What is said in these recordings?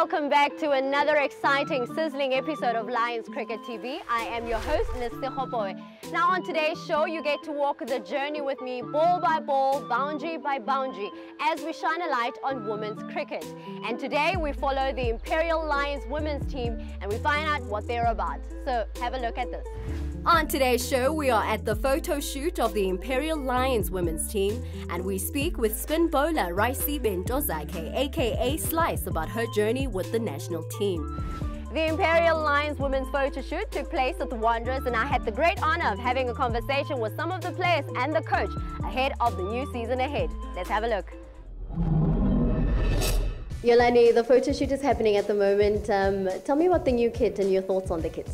welcome back to another exciting, sizzling episode of Lions Cricket TV. I am your host, Ms. Hopoe. Now on today's show, you get to walk the journey with me, ball by ball, boundary by boundary, as we shine a light on women's cricket. And today we follow the Imperial Lions women's team and we find out what they're about. So have a look at this. On today's show, we are at the photo shoot of the Imperial Lions women's team, and we speak with spin bowler Raisibe Ntozakhe, aka Slice, about her journey with the national team. The Imperial Lions women's photo shoot took place at the Wanderers, and I had the great honor of having a conversation with some of the players and the coach ahead of the new season ahead. Let's have a look. Yolani, the photo shoot is happening at the moment. Um, tell me about the new kit and your thoughts on the kit.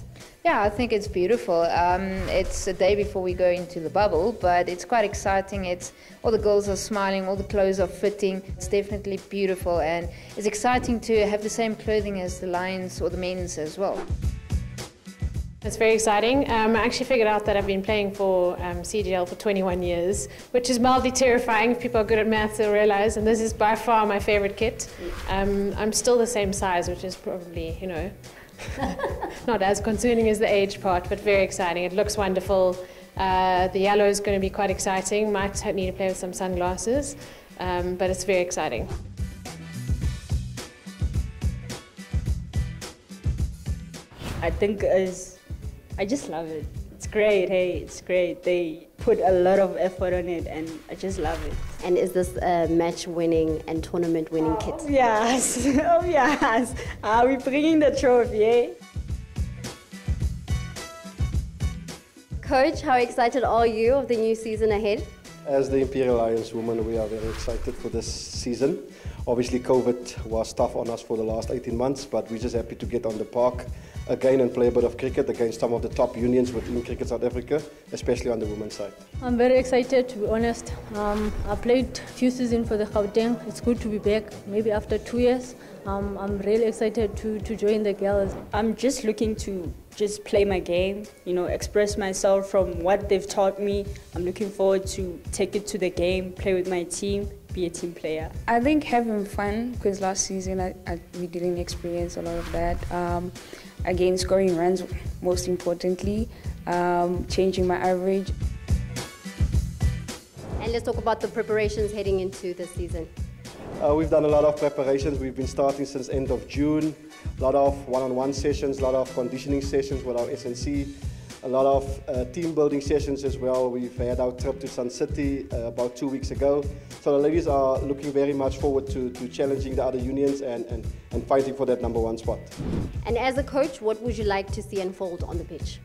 Yeah, I think it's beautiful. Um, it's a day before we go into the bubble, but it's quite exciting. It's all the girls are smiling, all the clothes are fitting. It's definitely beautiful, and it's exciting to have the same clothing as the Lions or the men's as well. It's very exciting. Um, I actually figured out that I've been playing for um, CGL for 21 years, which is mildly terrifying. If people are good at maths, they'll realize. And this is by far my favorite kit. Um, I'm still the same size, which is probably, you know, not as concerning as the age part, but very exciting. It looks wonderful. Uh, the yellow is going to be quite exciting. Might need to play with some sunglasses, um, but it's very exciting. I think is, I just love it. It's great. Hey, it's great. They put a lot of effort on it, and I just love it. And is this a match-winning and tournament-winning oh, kit? Yes. Oh yes. Are we bringing the trophy? Eh? Coach, how excited are you of the new season ahead? As the Imperial Lions women, we are very excited for this season. Obviously, COVID was tough on us for the last 18 months, but we're just happy to get on the park again and play a bit of cricket against some of the top unions within Cricket South Africa, especially on the women's side. I'm very excited, to be honest. Um, I played a few seasons for the Gauteng. It's good to be back, maybe after two years. Um, I'm really excited to, to join the girls. I'm just looking to just play my game, you know, express myself from what they've taught me. I'm looking forward to take it to the game, play with my team, be a team player. I think having fun because last season I, I, we didn't experience a lot of that. Um, again, scoring runs most importantly, um, changing my average. And let's talk about the preparations heading into the season. Uh, we've done a lot of preparations. We've been starting since end of June. A lot of one-on-one sessions, a lot of conditioning sessions with our S&C, a lot of uh, team building sessions as well. We've had our trip to Sun City uh, about two weeks ago. So the ladies are looking very much forward to, to challenging the other unions and, and, and fighting for that number one spot. And as a coach, what would you like to see unfold on the pitch?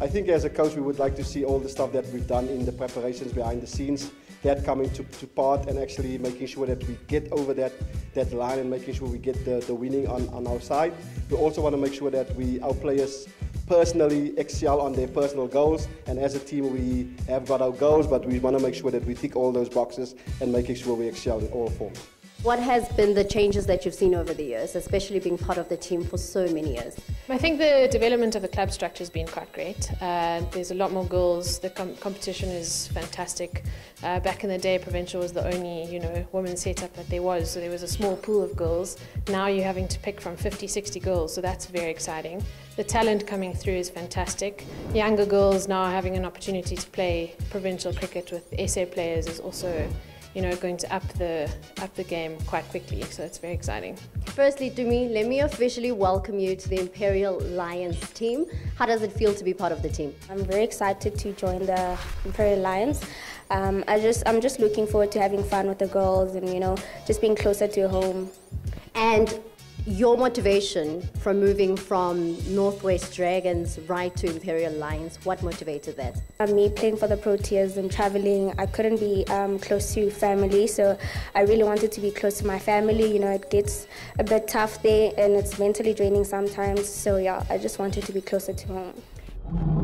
I think as a coach, we would like to see all the stuff that we've done in the preparations behind the scenes, that coming to, to part and actually making sure that we get over that, that line and making sure we get the, the winning on, on our side. We also want to make sure that we, our players personally excel on their personal goals and as a team we have got our goals but we want to make sure that we tick all those boxes and making sure we excel in all forms. What has been the changes that you've seen over the years, especially being part of the team for so many years? I think the development of the club structure has been quite great. Uh, there's a lot more girls. The com competition is fantastic. Uh, back in the day, provincial was the only you know women's setup that there was. So there was a small pool of girls. Now you're having to pick from 50, 60 girls. So that's very exciting. The talent coming through is fantastic. Younger girls now having an opportunity to play provincial cricket with SA players is also you know, going to up the up the game quite quickly. So it's very exciting. Firstly, Tumi, let me officially welcome you to the Imperial Lions team. How does it feel to be part of the team? I'm very excited to join the Imperial Lions. Um, I just I'm just looking forward to having fun with the girls and you know just being closer to home. And your motivation from moving from Northwest Dragons right to Imperial Lions, what motivated that? Uh, me playing for the Proteas and traveling, I couldn't be um, close to family, so I really wanted to be close to my family. You know, it gets a bit tough there and it's mentally draining sometimes, so yeah, I just wanted to be closer to home.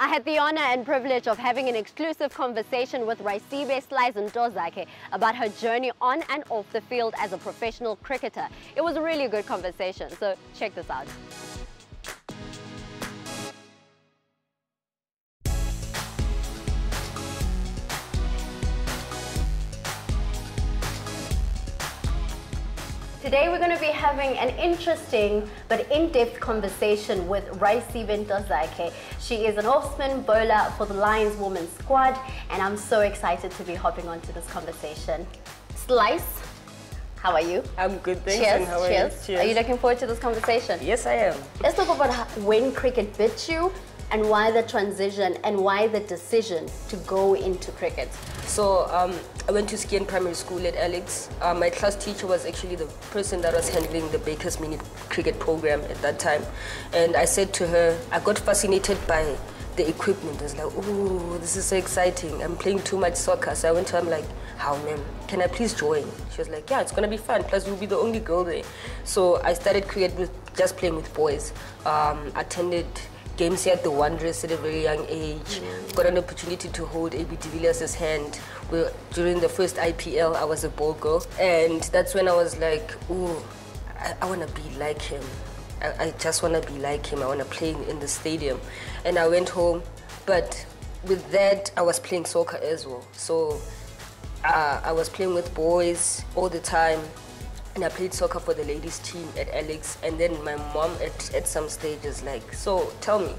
I had the honor and privilege of having an exclusive conversation with Raisibe Slice Ntozakhe about her journey on and off the field as a professional cricketer. It was a really good conversation, so check this out. Today we're going to be having an interesting but in-depth conversation with Raisibe Ntozakhe. She is an off-spin bowler for the Lions women's squad and I'm so excited to be hopping onto this conversation. Slice, how are you? I'm good, thanks. Cheers, and how are cheers. you? Are you looking forward to this conversation? Yes, I am. Let's talk about when cricket bit you and why the transition and why the decision to go into cricket. So um, I went to Skian Primary School at Alex. Uh, my class teacher was actually the person that was handling the Baker's Mini cricket program at that time. And I said to her, I got fascinated by the equipment. I was like, oh, this is so exciting. I'm playing too much soccer. So I went to her, I'm like, how, ma'am? Can I please join? She was like, yeah, it's going to be fun. Plus, you'll be the only girl there. So I started cricket with just playing with boys. Um, attended games here at the Wanderers at a very young age. Got an opportunity to hold AB de Villiers' hand. Well, during the first IPL, I was a ball girl. And that's when I was like, ooh, I, I want to be like him. I, I just want to be like him. I want to play in the stadium. And I went home. But with that, I was playing soccer as well. So uh, I was playing with boys all the time and I played soccer for the ladies team at Alex and then my mom at, at some stage is like, so tell me,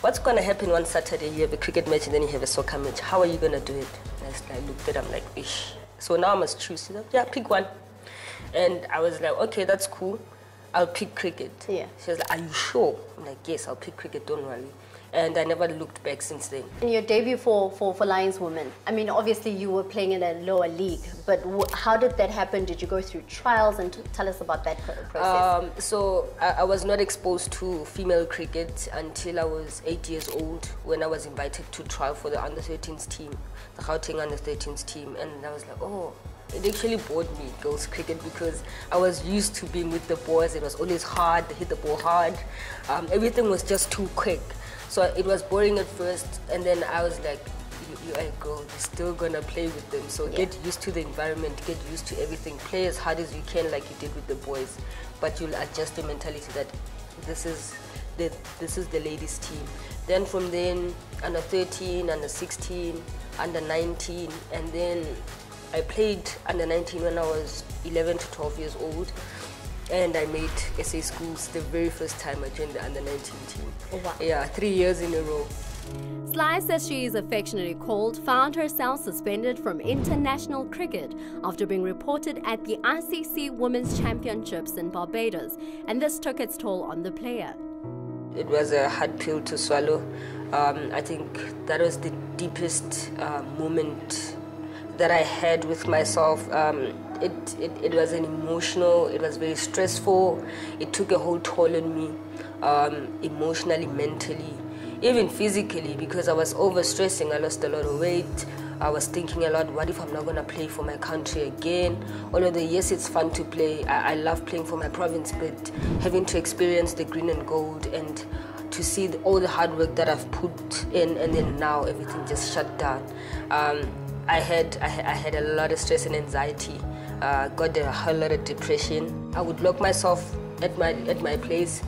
what's gonna happen one Saturday you have a cricket match and then you have a soccer match, how are you gonna do it? And I looked at it, I'm like, ish. So now I must choose. She's like, yeah, pick one. And I was like, okay, that's cool. I'll pick cricket. Yeah. She was like, are you sure? I'm like, yes, I'll pick cricket, don't worry. And I never looked back since then. In your debut for, for, for Lions Women, I mean, obviously you were playing in a lower league, but w- how did that happen? Did you go through trials and t- tell us about that process? Um, so I, I was not exposed to female cricket until I was eight years old when I was invited to trial for the under 13s team, the Gauteng under 13s team. And I was like, oh, it actually bored me, girls cricket, because I was used to being with the boys. It was always hard, they hit the ball hard. Um, everything was just too quick. So it was boring at first, and then I was like, you, you are a girl, you're still gonna play with them. So get used to the environment, get used to everything. Play as hard as you can, like you did with the boys, but you'll adjust the mentality that this is the this is the ladies' team. Then from then, under 13, under 16, under 19, and then I played under 19 when I was 11 to 12 years old. And I made SA schools the very first time I joined the under 19 team. Oh, wow. Yeah, three years in a row. Slice, as she is affectionately called, found herself suspended from international cricket after being reported at the ICC Women's Championships in Barbados, and this took its toll on the player. It was a hard pill to swallow. Um, I think that was the deepest uh, moment that I had with myself. Um, it, it, it was an emotional, it was very stressful. It took a whole toll on me, um, emotionally, mentally, even physically, because I was overstressing. I lost a lot of weight. I was thinking a lot, what if I'm not going to play for my country again? Although, yes, it's fun to play. I, I love playing for my province, but having to experience the green and gold and to see the, all the hard work that I've put in, and then now everything just shut down. Um, I had I, I, had a lot of stress and anxiety. Uh, got a whole lot of depression. I would lock myself at my at my place.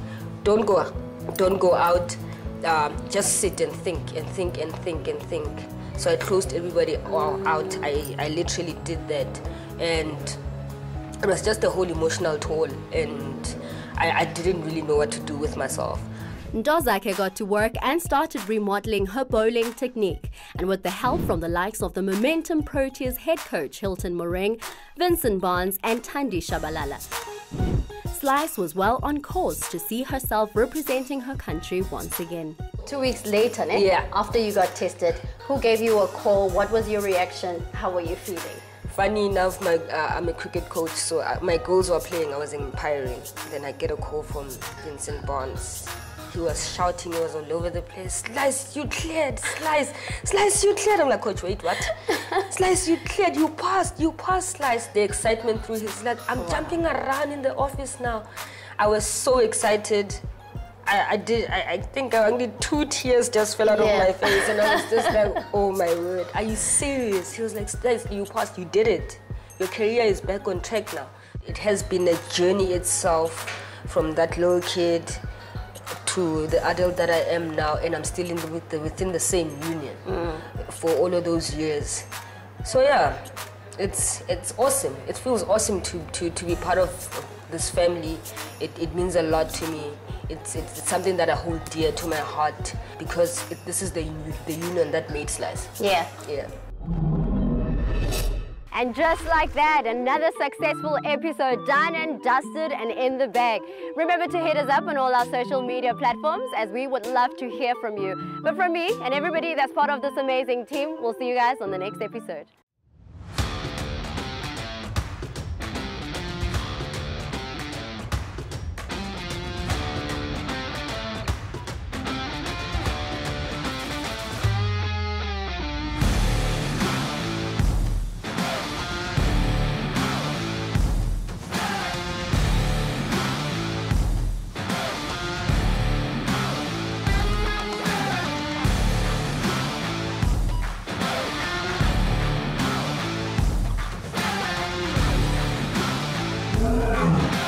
Don't go, don't go out. Um, just sit and think and think and think and think. So I closed everybody all out. I, I literally did that, and it was just a whole emotional toll, and I, I didn't really know what to do with myself. Ntozakhe got to work and started remodeling her bowling technique. And with the help from the likes of the Momentum Proteas head coach Hilton Moreeng, Vincent Barnes, and Thandi Tshabalala, Slice was well on course to see herself representing her country once again. Two weeks later, ne? Yeah. after you got tested, who gave you a call? What was your reaction? How were you feeling? Funny enough, my, uh, I'm a cricket coach, so uh, my girls were playing. I was in umpiring. Then I get a call from Vincent Barnes. He was shouting, he was all over the place. Slice, you cleared. Slice, Slice, you cleared. I'm like, Coach, wait, what? Slice, you cleared. You passed. You passed, Slice. The excitement through his like, I'm jumping around in the office now. I was so excited. I, I did. I, I think I only two tears just fell out Yeah. of my face, and I was just like, "Oh my word, are you serious?" He was like, "Slice, you passed. You did it. Your career is back on track now." It has been a journey itself, from that little kid to the adult that I am now, and I'm still in the, with the, within the same union for all of those years. So yeah, it's it's awesome. It feels awesome to, to, to be part of this family. It, it means a lot to me. It's, it's, it's something that I hold dear to my heart because it, this is the the union that made Slice. Yeah. Yeah. And just like that, another successful episode done and dusted and in the bag. Remember to hit us up on all our social media platforms as we would love to hear from you. But from me and everybody that's part of this amazing team, we'll see you guys on the next episode. Música